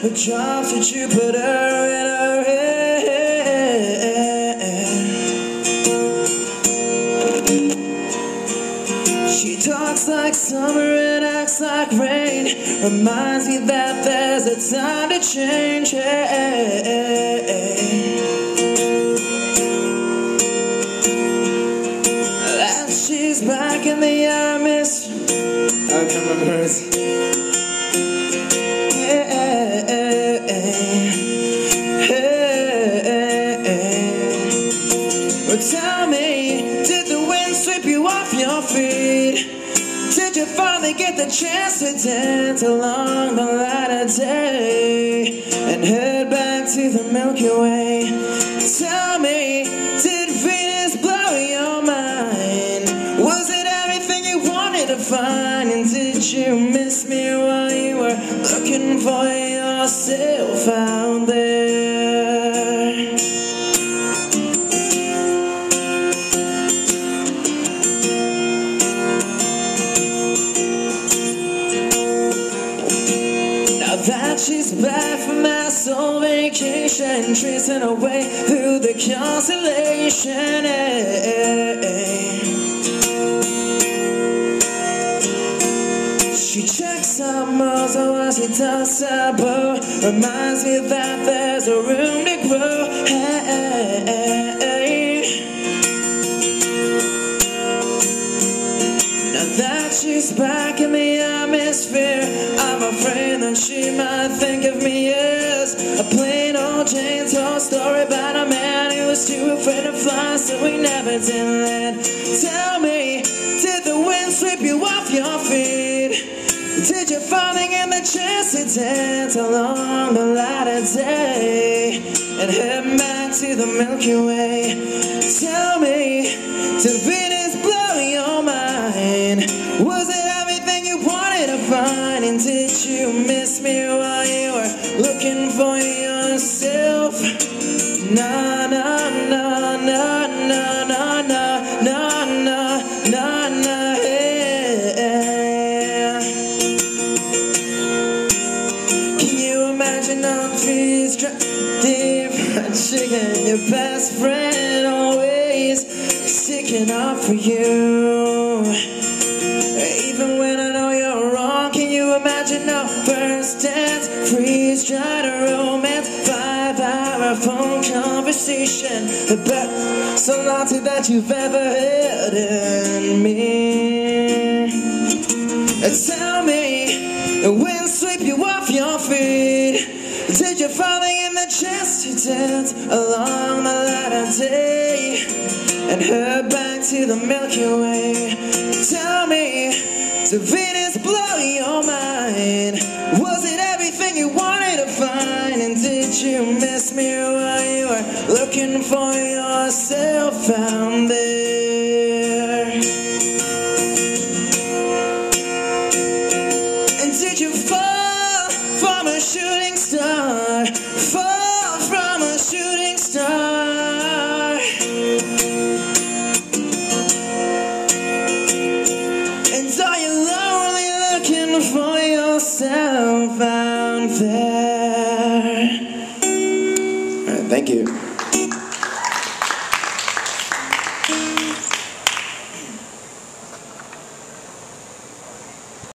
What drops to Jupiter in her head. She talks like summer and acts like rain. Reminds me that there's a time to change And she's back in the atmosphere. I can't remember tell me, did the wind sweep you off your feet? Did you finally get the chance to dance along the light of day and head back to the Milky Way? Tell me, did Venus blow your mind? Was it everything you wanted to find? And did you miss me while you looking for yourself out there? Now that she's back from that soul vacation, tracing her way through the constellation. Out Mars while she does Sabo. Reminds me that there's a room to grow. Hey, Now that she's back in the atmosphere, I'm afraid that she might think of me as a plain old Jane told story about a man who was too afraid to fly, so he never did land. Tell me, dance along the light of day and head back to the Milky Way? Tell me, did Venus blow your mind? Was it everything you wanted to find? And did you miss me while you were looking for yourself? Na chicken? Your best friend always sticking up for you. Even when I know you're wrong, can you imagine our first dance? Freeze dried romance, five hour phone conversation. The best sonata that you've ever had in me. Tell me, when sweep you off your feet? Did you finally get the chance to dance along the light of day and head back to the Milky Way? Tell me, did Venus blow your mind? Was it everything you wanted to find? And did you miss me while you were looking for yourself out there? For yourself out there? Right, thank you.